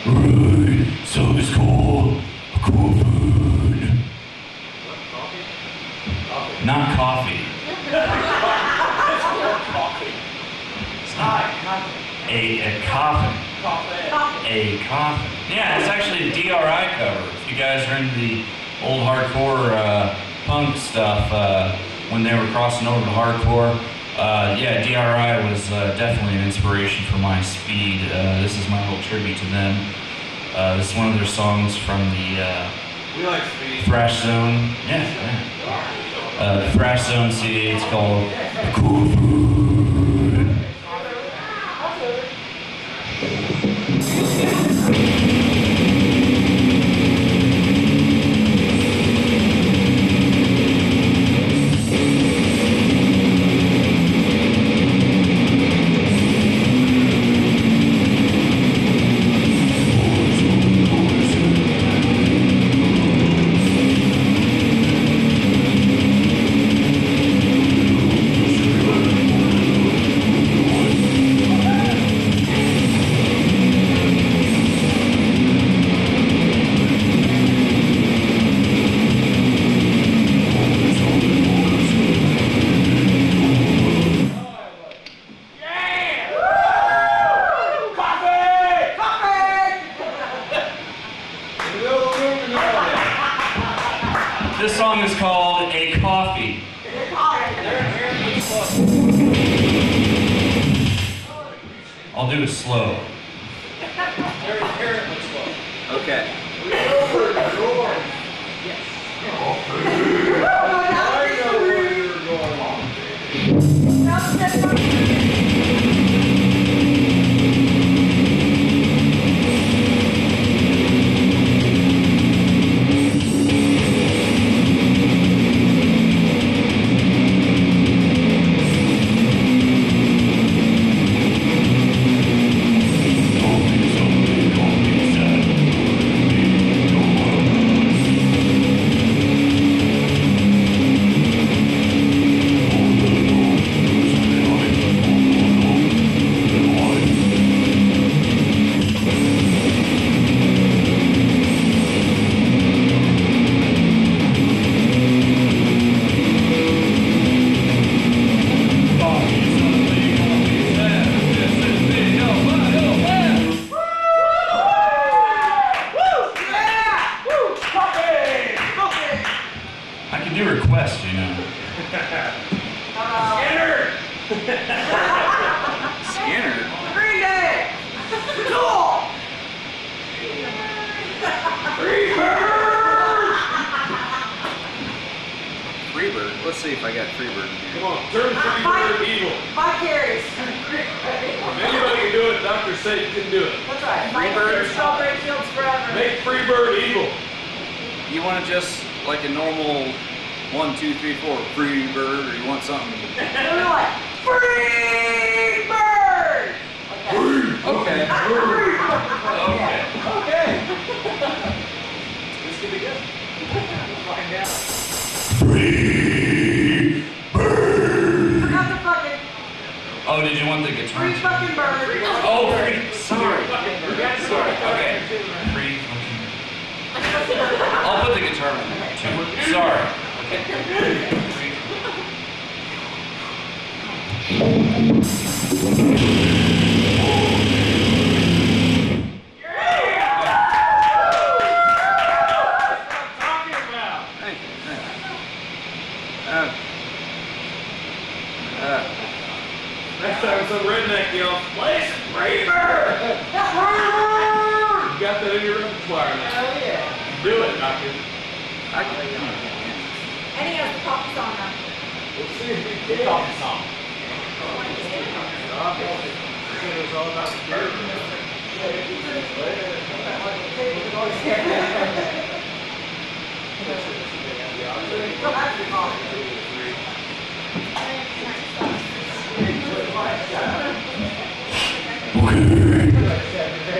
So it's called cool food. Not coffee. It's not a, coffin. A coffin. Yeah, it's actually a DRI cover. If you guys are into the old hardcore uh, punk stuff, uh, when they were crossing over to hardcore, uh, yeah, DRI was uh, definitely an inspiration for my speed. Uh, this is my little tribute to them. Uh, this is one of their songs from the uh, We like speed. Thrash Zone. Yeah, yeah. Uh, Thrash Zone CD. It's called Cool song is called A Coffee. I'll do it slow. See if I got Freebird in here. Come on, turn ah, Freebird evil. Mike Carey's. If anybody can do it, Dr. Satan can do it. That's right. Mike Freebird. Carey's Strawberry Fields Forever. Make Freebird evil. You want to just like a normal one, two, three, four Freebird, or you want something? No, no, like, Free Bird! Okay. Okay. Okay. this could be good. Find out. Free bird. Forgot the fucking, Oh, did you want the guitar? free fucking bird. Oh, free. Sorry. Sorry. Okay. Free fucking. I'll put the guitar in there too. Sorry. Okay. Free. Talking about. Thank you. Thank you. Uh, uh, Next time some redneck yells, play some Freebird! Freebird! You got that in your repertoire now. Oh, yeah. Do it, Doctor. I can. And he has the pop song now. Let's see if we can. Coffee song. It's all about the bird. Okay. Song is called Whatever Poop Sex. 1 800 Poop Sex. 1 800 P O O P S